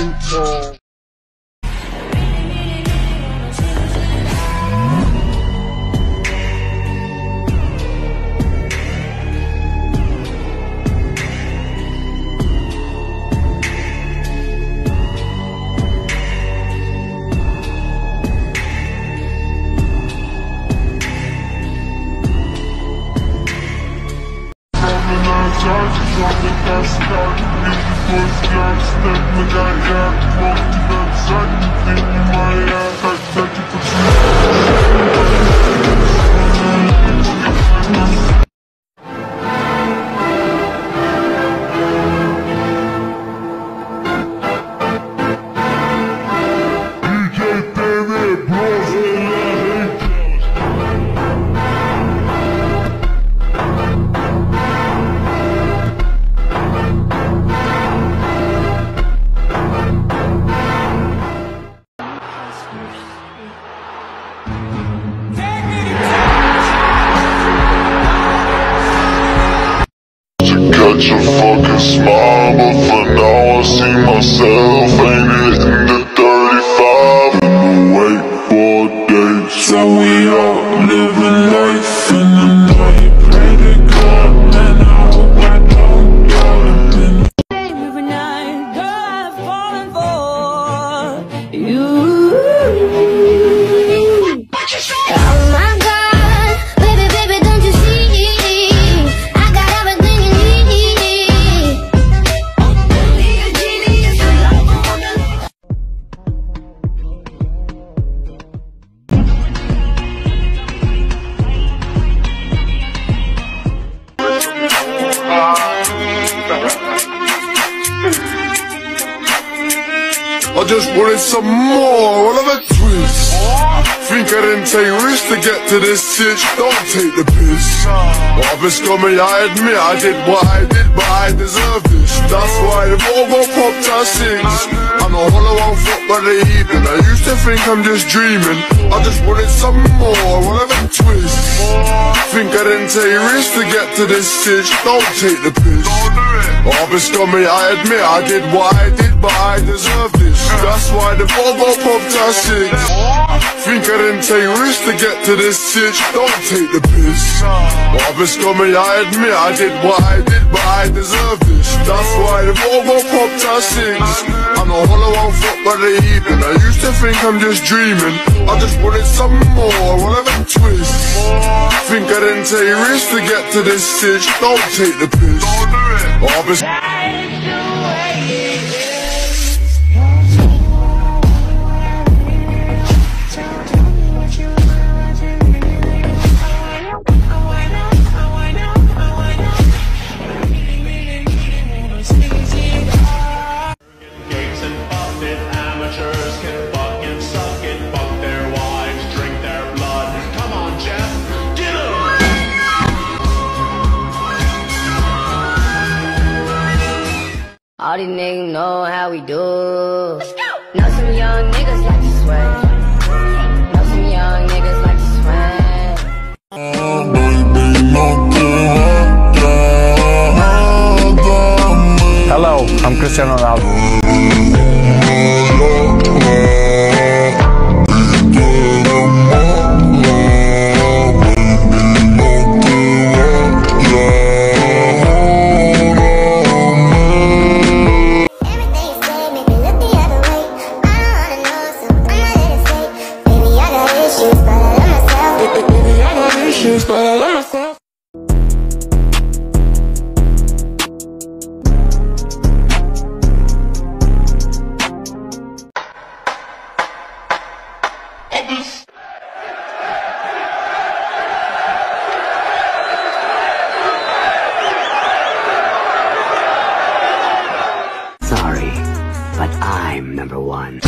control. I'm the past card Need the first step me that yard Walk to that side, think you. my ass can smile, but for now I see myself ain't it in the 35 and wait for days. So we all living I just wanted some more, another twist. Think I didn't take risks to get to this sitch, don't take the piss. Well, been scummy, I admit I did what I did, but I deserve this. That's why the Volvo popped at. I'm a hollow on foot by the evening. I used to think I'm just dreaming. I just wanted some more, another twist. Think I didn't take risks to get to this sitch, don't take the piss. I've been scummy, I admit I did what I did, but I deserve this. That's why the Volvo popped at six. Think I didn't take risks to get to this sitch, don't take the piss. Oh, I've been scummy, I admit I did what I did, but I deserve this. That's why the Volvo popped at six. I'm a hollow on foot by the evening. I used to think I'm just dreaming. I just wanted some more, whatever twist. Think I didn't take risks to get to this sitch, don't take the piss. Oh, I've All these niggas know how we do. Know some young niggas like to sweat. Know some young niggas like to sweat. Hello, I'm Cristiano Ronaldo. Issues, but I love myself. Sorry, but I'm number one.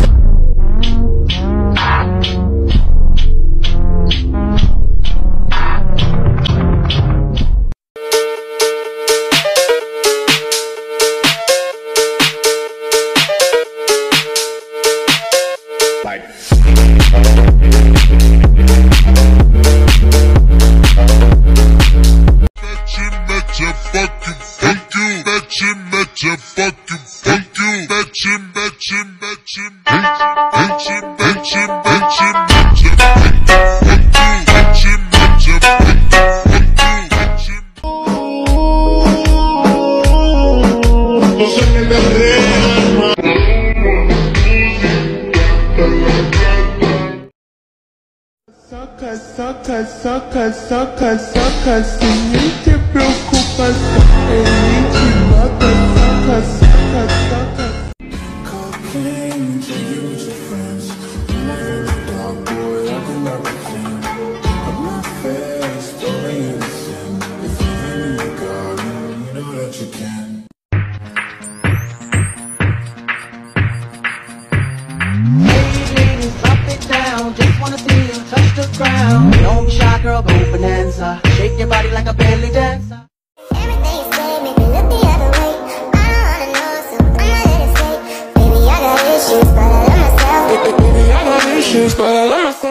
You, bet you, fuck you. Bet you, bet you, bet you, bet you, bet you, bet you, bet you, bet you, bet you, bet you. Soca, soca, soca, soca, soca, se nem te the ground. Don't be shy, girl, go bonanza. Shake your body like a belly dancer. Everything you say make me look the other way. I wanna know, so I'ma stay. Baby, I got issues, but I love myself. Baby, I got issues, but I love myself.